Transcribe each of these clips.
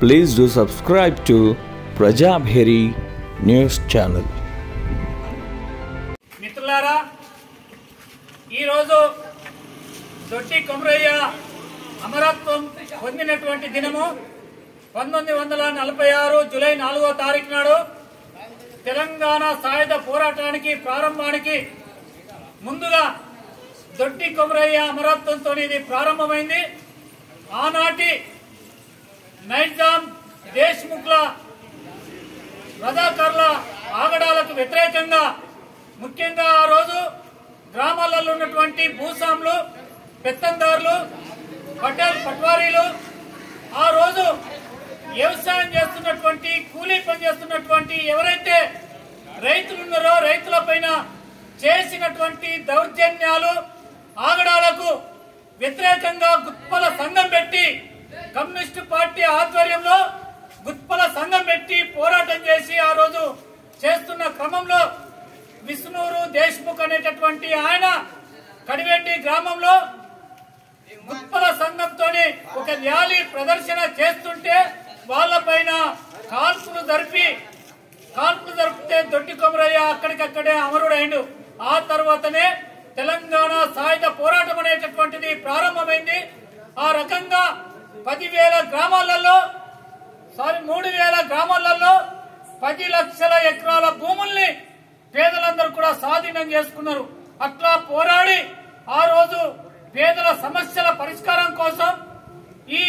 Please do subscribe to Prajabheri news channel మిత్రులారా ఈరోజు దొడ్డి కొమరయ్య అమరత్వం పొందినటువంటి దినము పంతొమ్మిది వందల నలభై ఆరు జూలై నాలుగో తారీఖు నాడు తెలంగాణ సాయుధ పోరాటానికి ప్రారంభానికి ముందుగా దొడ్డి కొమరయ్య అమరత్వంతో ఇది ప్రారంభమైంది. ఆనాటి నైజాం దేశ్ముఖ్ల రజాకర్ల ఆగడాలకు వ్యతిరేకంగా ముఖ్యంగా ఆ రోజు గ్రామాలలో ఉన్నటువంటి భూస్వాములు పెత్తందారులు పటేల్ పట్వారీలు ఆ రోజు వ్యవసాయం చేస్తున్నటువంటి కూలీ పని చేస్తున్నటువంటి ఎవరైతే రైతులు ఉన్నారో రైతుల పైన చేసినటువంటి దౌర్జన్యాలు ఆగడాలకు వ్యతిరేకంగా గుత్పల సంఘం పెట్టి కమ్యూనిస్టు పార్టీ ఆధ్వర్యంలో గుత్పల సంఘం పెట్టి పోరాటం చేసి ఆ రోజు చేస్తున్న క్రమంలో విష్ణూరు దేశ్ముఖ్ అనేటటువంటి ఆయన కడివెండి గ్రామంలో గుత్పల సంఘంతో ఒక ర్యాలీ ప్రదర్శన చేస్తుంటే వాళ్ళపైన కాల్పులు జరిపి కాల్పులు జరిపితే దొడ్డి కొమరయ్య అక్కడికక్కడే అమరుడైండు. ఆ తర్వాతనే తెలంగాణ సాయుధ పోరాటం అనేటటువంటిది ప్రారంభమైంది. ఆ రకంగా పదివేల గ్రామాలలో సారీ మూడు వేల గ్రామాలలో పది లక్షల ఎకరాల భూముల్ని పేదలందరూ కూడా స్వాధీనం చేసుకున్నారు. అట్లా పోరాడి ఆ రోజు పేదల సమస్యల పరిష్కారం కోసం ఈ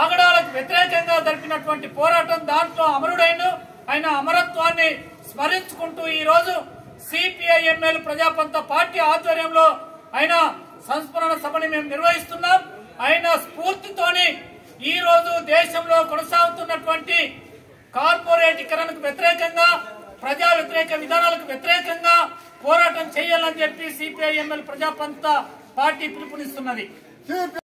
ఆగడాలకు వ్యతిరేకంగా జరిపినటువంటి పోరాటం దాంట్లో అమరుడైన ఆయన అమరత్వాన్ని స్మరించుకుంటూ ఈ రోజు సిపిఐఎంఎల్ ప్రజాపంత పార్టీ ఆధ్వర్యంలో ఆయన సంస్మరణ సభని మేము నిర్వహిస్తున్నాం. ఆయన స్ఫూర్తితోని ఈ రోజు దేశంలో కొనసాగుతున్నటువంటి కార్పొరేటీకరణకు వ్యతిరేకంగా ప్రజా వ్యతిరేక విధానాలకు వ్యతిరేకంగా పోరాటం చేయాలని చెప్పి సిపిఐ ఎంఎల్ ప్రజాపంత పార్టీ పిలుపునిస్తున్నది.